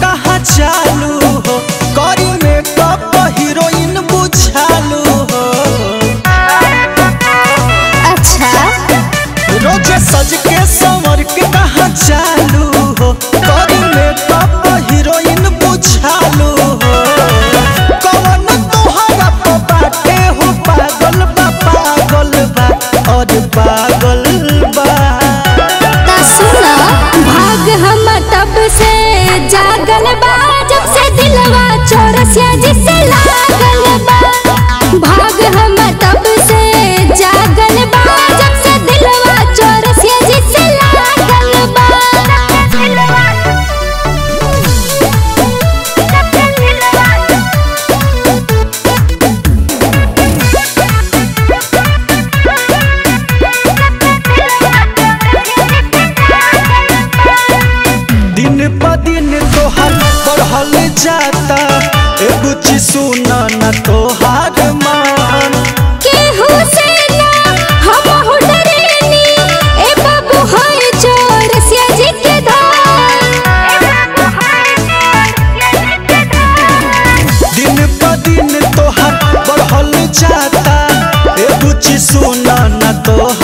कहाँ चालू हो? करी मेकअप हीरोइन बुझालू हो। अच्छा। रोज़े सज के संवर के कहाँ चालू हो? करी मेकअप हीरोइन बुझालू हो। कौन तोहरा पे बाटे? हो पागल बा पागल बा और पागल जाता। ए बुच्ची सुना न तोहार मान। केहू से ना हम हो डरेनी ए बाबू होय चौरसिया जी के धार दिन प दिन तोहर बढ़ल जाता। ए बुच्ची सुना न तोहार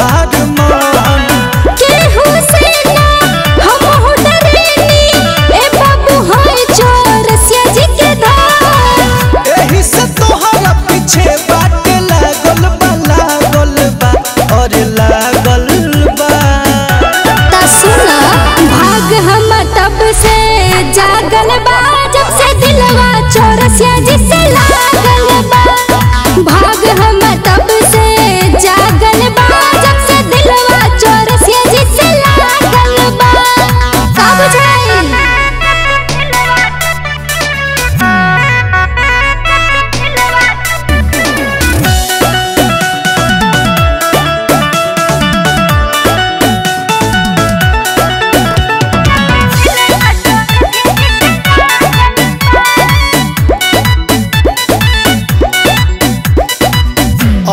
जागल बा जब से दिलवा चौरसिया जी से लागल बा भाग हम तब से जागल बा जब से दिलवा चौरसिया जी से लागल बा का बुझाइल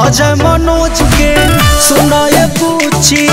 अजय मनोज के सुनाए पूछी।